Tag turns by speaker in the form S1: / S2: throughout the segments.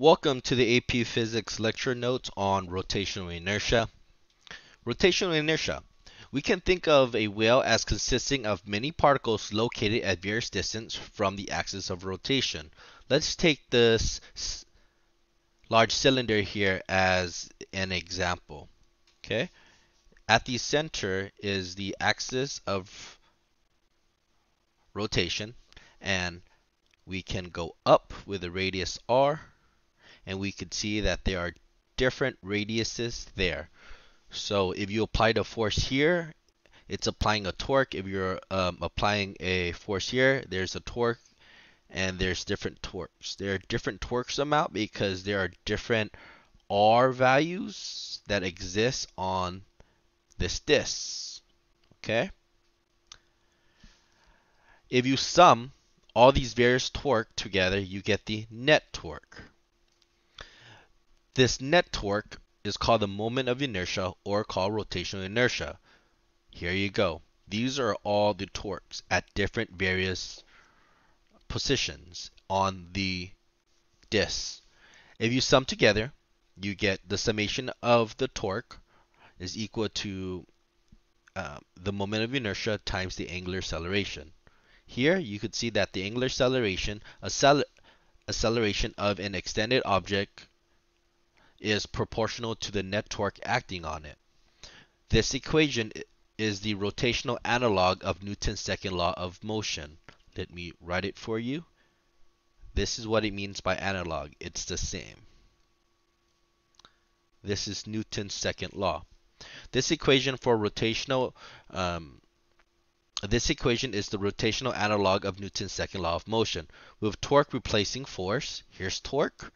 S1: Welcome to the AP Physics lecture notes on rotational inertia. Rotational inertia. We can think of a wheel as consisting of many particles located at various distance from the axis of rotation. Let's take this large cylinder here as an example. Okay, At the center is the axis of rotation and we can go up with a radius r and we could see that there are different radiuses there. So if you apply the force here, it's applying a torque. If you're um, applying a force here, there's a torque and there's different torques. There are different torques amount because there are different R values that exist on this disc. Okay? If you sum all these various torque together, you get the net torque. This net torque is called the moment of inertia or called rotational inertia. Here you go. These are all the torques at different various positions on the disk. If you sum together, you get the summation of the torque is equal to uh, the moment of inertia times the angular acceleration. Here you could see that the angular acceleration, accel acceleration of an extended object is proportional to the net torque acting on it. This equation is the rotational analog of Newton's second law of motion. Let me write it for you. This is what it means by analog. It's the same. This is Newton's second law. This equation for rotational um, this equation is the rotational analog of Newton's second law of motion. With torque replacing force, here's torque,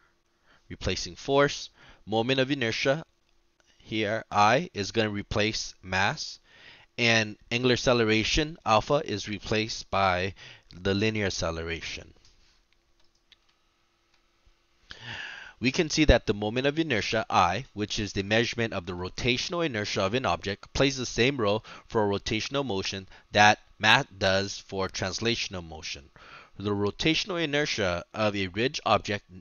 S1: replacing force, moment of inertia here, I, is going to replace mass. And angular acceleration, alpha, is replaced by the linear acceleration. We can see that the moment of inertia, I, which is the measurement of the rotational inertia of an object, plays the same role for rotational motion that mass does for translational motion. The rotational inertia of a rigid object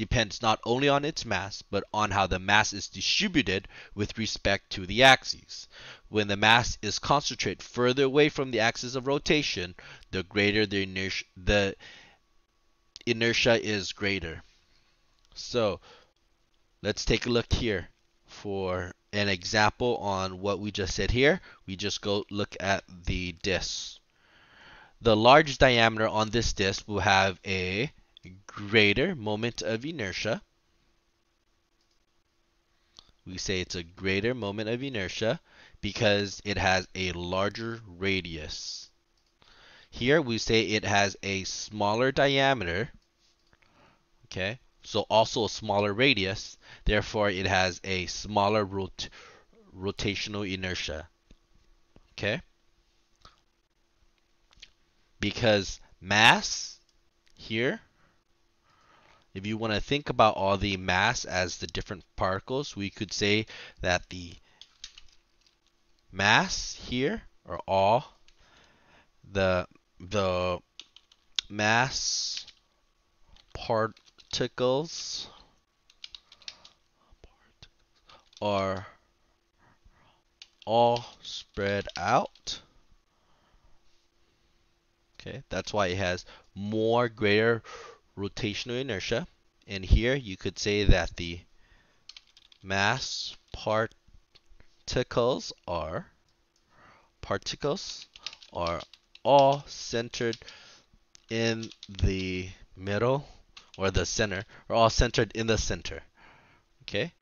S1: depends not only on its mass, but on how the mass is distributed with respect to the axes. When the mass is concentrated further away from the axis of rotation, the greater the inertia, the inertia is greater. So let's take a look here for an example on what we just said here. We just go look at the disc. The large diameter on this disc will have a greater moment of inertia. We say it's a greater moment of inertia because it has a larger radius. Here we say it has a smaller diameter. Okay, so also a smaller radius. Therefore, it has a smaller rot rotational inertia. Okay, because mass here if you want to think about all the mass as the different particles, we could say that the mass here are all the the mass particles are all spread out. Okay, that's why it has more greater rotational inertia. And here you could say that the mass particles are particles are all centered in the middle or the center are all centered in the center. Okay?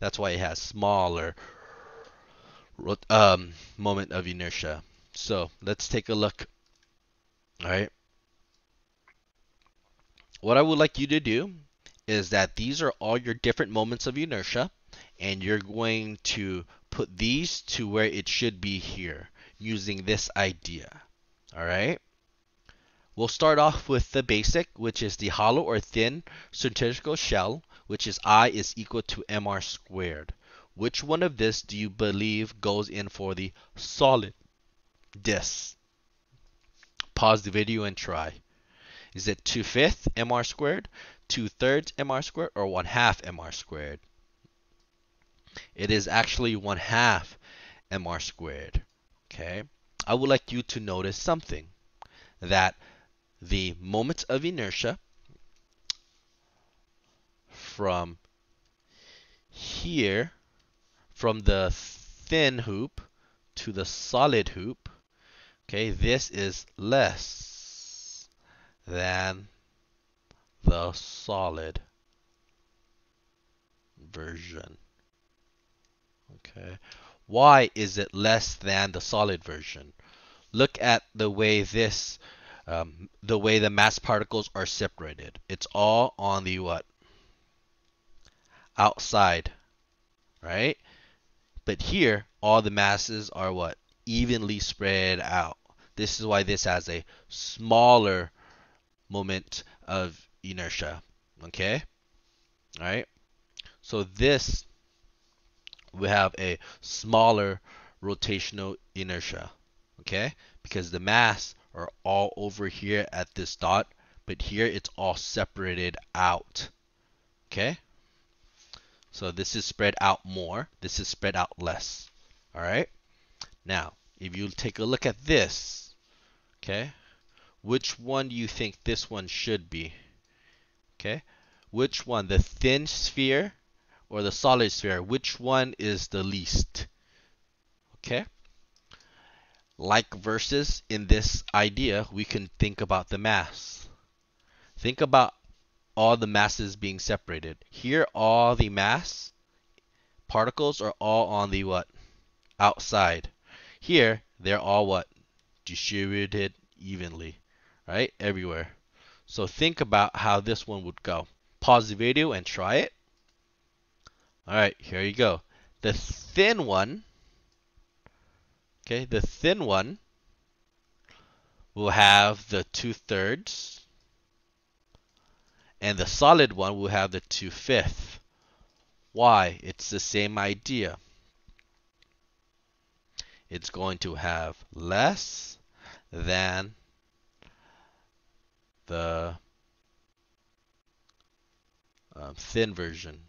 S1: That's why it has smaller um, moment of inertia. So let's take a look. All right what I would like you to do is that these are all your different moments of inertia and you're going to put these to where it should be here using this idea. All right. We'll start off with the basic, which is the hollow or thin cylindrical shell, which is I is equal to mr squared. Which one of this do you believe goes in for the solid disk? Pause the video and try. Is it 2 fifths mr squared, 2 thirds mr squared, or 1 half mr squared? It is actually 1 half mr squared. Okay, I would like you to notice something that the moment of inertia from here, from the thin hoop to the solid hoop, okay, this is less than the solid version. Okay. Why is it less than the solid version? Look at the way this, um, the way the mass particles are separated. It's all on the what? Outside, right? But here, all the masses are what? Evenly spread out. This is why this has a smaller moment of inertia. Okay? Alright? So this we have a smaller rotational inertia. Okay? Because the mass are all over here at this dot, but here it's all separated out. Okay? So this is spread out more, this is spread out less. Alright? Now, if you take a look at this, okay, which one do you think this one should be? Okay? Which one? The thin sphere or the solid sphere, which one is the least? Okay? Like versus in this idea, we can think about the mass. Think about all the masses being separated. Here, all the mass particles are all on the what? Outside. Here, they're all what? Distributed evenly, right? Everywhere. So think about how this one would go. Pause the video and try it. Alright, here you go. The thin one, okay, the thin one will have the 2 thirds, and the solid one will have the 2 fifths. Why? It's the same idea. It's going to have less than the um, thin version.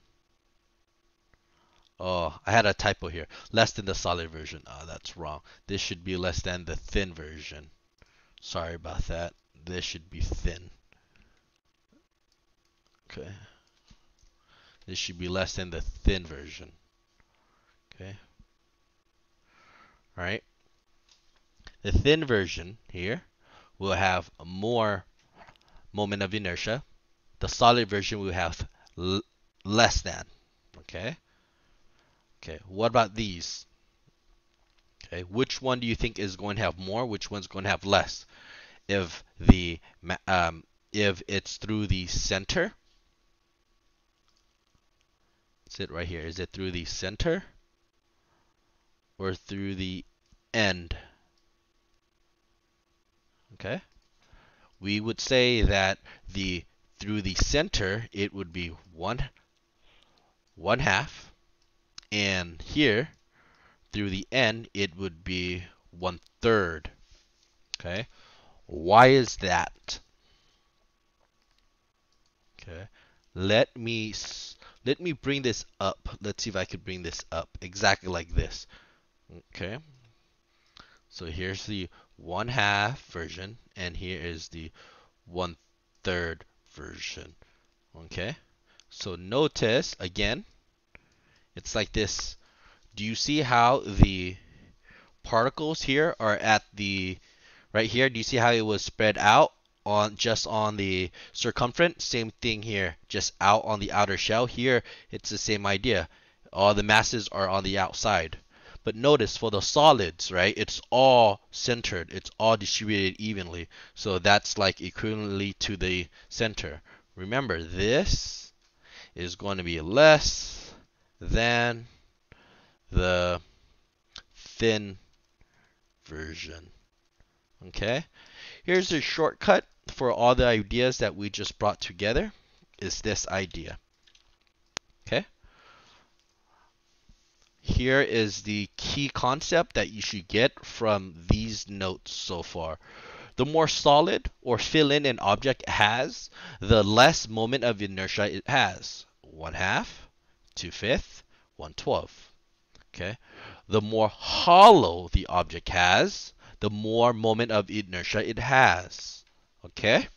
S1: Oh, I had a typo here. Less than the solid version. Oh, that's wrong. This should be less than the thin version. Sorry about that. This should be thin. Okay. This should be less than the thin version. Okay. Alright. The thin version here will have more moment of inertia. The solid version will have less than. Okay. Okay, what about these? Okay, which one do you think is going to have more? Which one's going to have less? If the um, if it's through the center, is it right here? Is it through the center or through the end? Okay, we would say that the through the center it would be one one half and here through the end it would be one third okay? Why is that? Okay? Let me let me bring this up. Let's see if I could bring this up exactly like this. Okay? So here's the one half version and here is the one third version okay so notice again it's like this. Do you see how the particles here are at the right here? Do you see how it was spread out on just on the circumference? Same thing here, just out on the outer shell. Here, it's the same idea. All the masses are on the outside. But notice for the solids, right, it's all centered. It's all distributed evenly. So that's like equivalently to the center. Remember, this is going to be less than the thin version. Okay, here's a shortcut for all the ideas that we just brought together is this idea. Okay, here is the key concept that you should get from these notes so far. The more solid or fill in an object has, the less moment of inertia it has. 1 half, 2 fifth, 1 twelfth. Okay. The more hollow the object has, the more moment of inertia it has. Okay?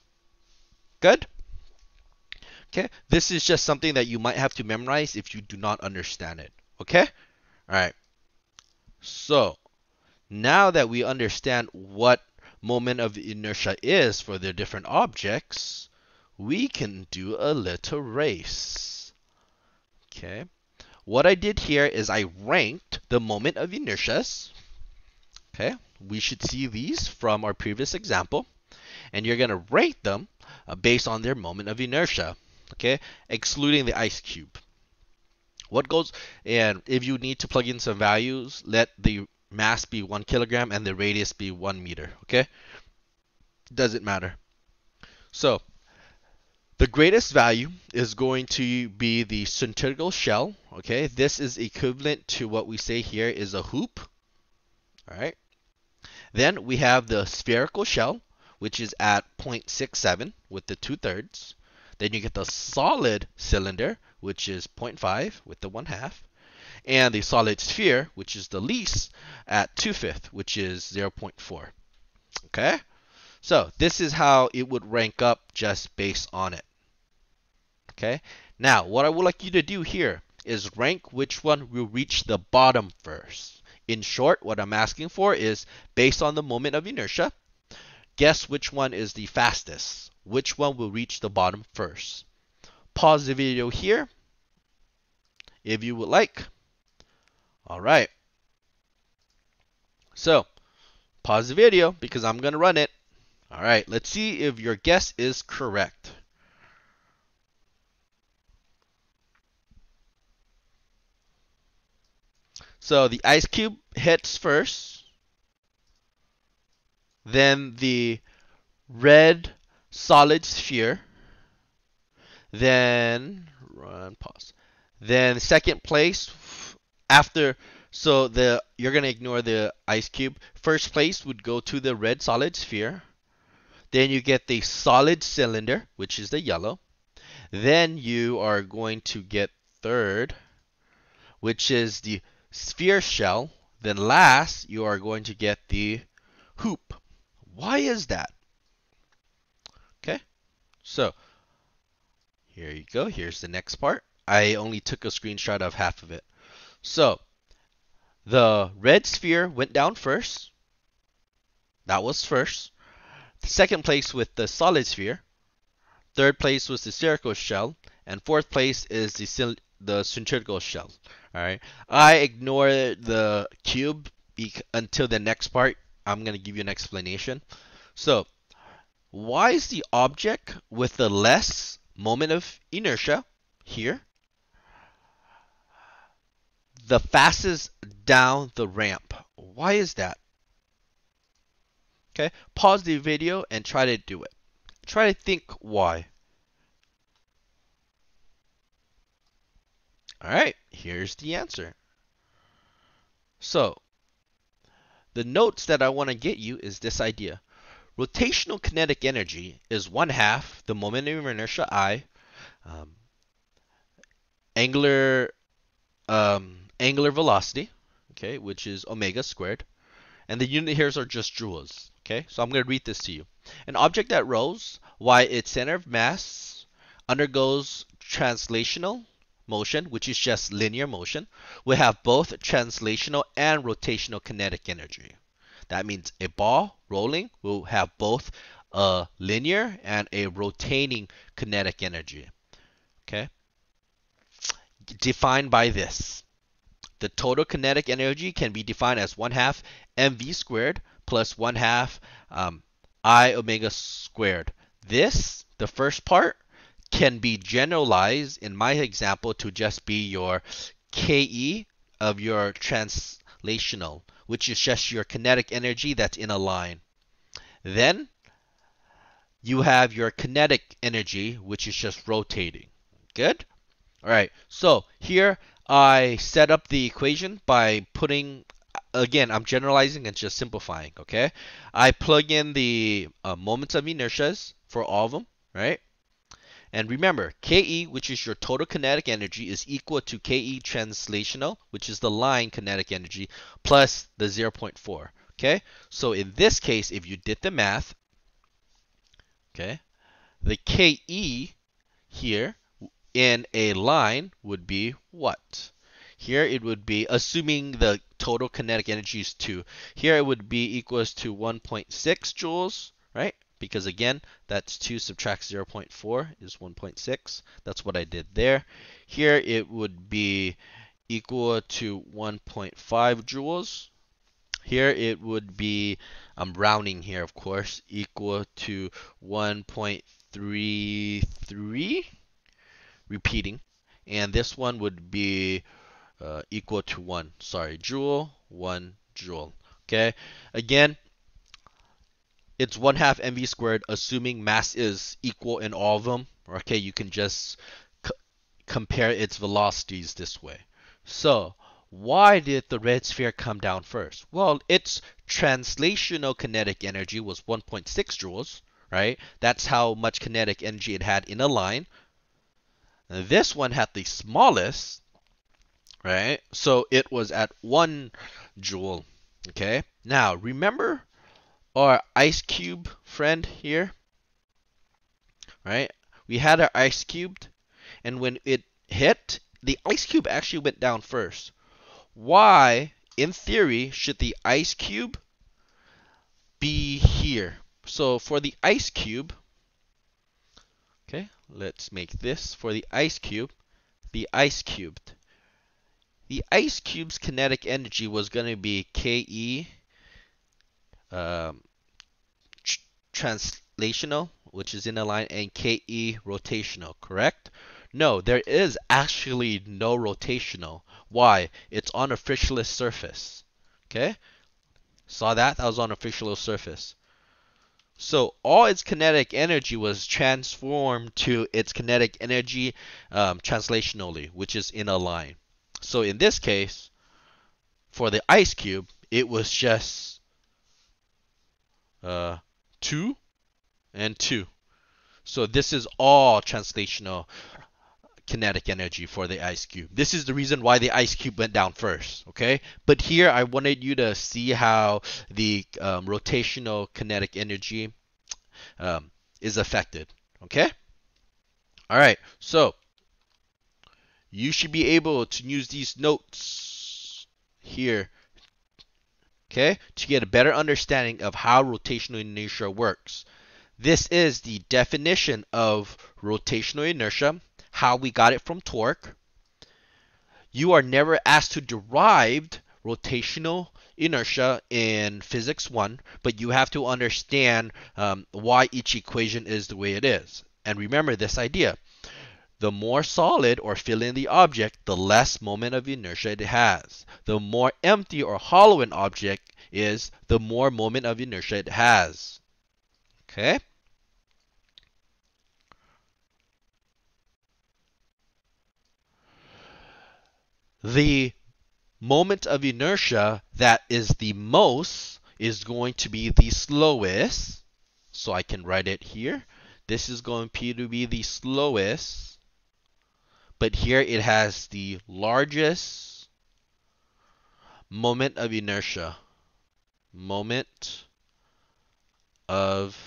S1: Good? Okay? This is just something that you might have to memorize if you do not understand it. Okay? Alright. So, now that we understand what moment of inertia is for the different objects, we can do a little race. Okay? What I did here is I ranked the moment of inertias. Okay? We should see these from our previous example. And you're going to rank them uh, based on their moment of inertia. Okay? Excluding the ice cube. What goes, and if you need to plug in some values, let the mass be one kilogram and the radius be one meter. Okay? Doesn't matter. So, the greatest value is going to be the cylindrical shell. Okay, this is equivalent to what we say here is a hoop. All right. Then we have the spherical shell, which is at 0.67 with the two thirds. Then you get the solid cylinder, which is 0.5 with the one half. And the solid sphere, which is the least, at 2 fifth, which is 0.4. Okay? So this is how it would rank up just based on it. Okay? Now, what I would like you to do here is rank which one will reach the bottom first. In short, what I'm asking for is based on the moment of inertia, guess which one is the fastest. Which one will reach the bottom first. Pause the video here if you would like. All right. So, pause the video because I'm going to run it. All right, let's see if your guess is correct. So the ice cube hits first. Then the red solid sphere. Then run pause. Then second place after so the you're gonna ignore the ice cube. First place would go to the red solid sphere. Then you get the solid cylinder, which is the yellow. Then you are going to get third, which is the sphere shell, then last you are going to get the hoop. Why is that? Okay, so here you go. Here's the next part. I only took a screenshot of half of it. So the red sphere went down first. That was first. The Second place with the solid sphere. Third place was the spherical shell. And fourth place is the, the cylindrical shell. All right. I ignore the cube until the next part. I'm going to give you an explanation. So, why is the object with the less moment of inertia here the fastest down the ramp? Why is that? Okay, pause the video and try to do it. Try to think why. All right, here's the answer. So, the notes that I want to get you is this idea. Rotational kinetic energy is one half the moment of inertia I, um, angular um, angular velocity, okay, which is omega squared, and the unit here are just joules. Okay, so I'm going to read this to you. An object that rolls why its center of mass undergoes translational motion, which is just linear motion, will have both translational and rotational kinetic energy. That means a ball rolling will have both a linear and a rotating kinetic energy. Okay? Defined by this. The total kinetic energy can be defined as 1 half mv squared plus 1 half um, i omega squared. This, the first part, can be generalized in my example to just be your Ke of your translational, which is just your kinetic energy that's in a line. Then you have your kinetic energy, which is just rotating. Good? All right, so here I set up the equation by putting again, I'm generalizing and just simplifying, okay? I plug in the uh, moments of inertias for all of them, right? And remember, KE, which is your total kinetic energy, is equal to KE translational, which is the line kinetic energy, plus the 0.4. Okay, so in this case, if you did the math, okay, the KE here in a line would be what? Here it would be, assuming the total kinetic energy is 2, here it would be equals to 1.6 joules, right? Because again, that's 2 subtract 0.4 is 1.6. That's what I did there. Here it would be equal to 1.5 joules. Here it would be, I'm rounding here of course, equal to 1.33, repeating. And this one would be uh, equal to 1. Sorry, joule, 1 joule. Okay, again, it's 1 half mv squared, assuming mass is equal in all of them. Okay, you can just compare its velocities this way. So, why did the red sphere come down first? Well, its translational kinetic energy was 1.6 joules, right? That's how much kinetic energy it had in a line. This one had the smallest, right? So it was at 1 joule. Okay. Now, remember our ice cube friend here? Right? We had our ice cube, and when it hit, the ice cube actually went down first. Why, in theory, should the ice cube be here? So for the ice cube, okay, let's make this for the ice cube, the ice cubed the ice cube's kinetic energy was going to be Ke um, tr translational, which is in a line, and Ke rotational, correct? No, there is actually no rotational. Why? It's on a frictionless surface. Okay? Saw that? That was on a frictionless surface. So all its kinetic energy was transformed to its kinetic energy um, translationally, which is in a line. So in this case, for the ice cube, it was just uh, 2 and 2. So this is all translational kinetic energy for the ice cube. This is the reason why the ice cube went down first, okay? But here I wanted you to see how the um, rotational kinetic energy um, is affected, okay? All right, so you should be able to use these notes here okay to get a better understanding of how rotational inertia works. This is the definition of rotational inertia how we got it from torque. You are never asked to derive rotational inertia in physics 1 but you have to understand um, why each equation is the way it is. And remember this idea the more solid or fill in the object, the less moment of inertia it has. The more empty or hollow an object is, the more moment of inertia it has. Okay? The moment of inertia that is the most is going to be the slowest. So I can write it here. This is going to be the slowest but here it has the largest moment of inertia. Moment of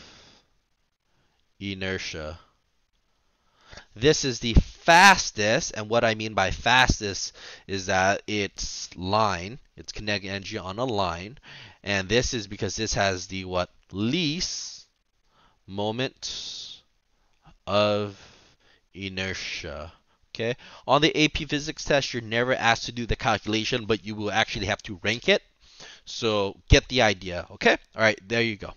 S1: inertia. This is the fastest, and what I mean by fastest is that it's line, it's kinetic energy on a line, and this is because this has the what least moment of inertia. Okay. On the AP Physics test, you're never asked to do the calculation, but you will actually have to rank it. So get the idea. Okay. All right. There you go.